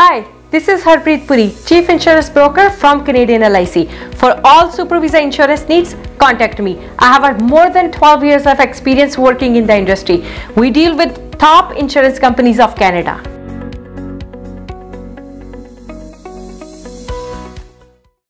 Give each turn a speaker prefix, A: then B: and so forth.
A: Hi, this is Harpreet Puri, Chief Insurance Broker from Canadian LIC. For all supervisa insurance needs, contact me. I have more than 12 years of experience working in the industry. We deal with top insurance companies of Canada.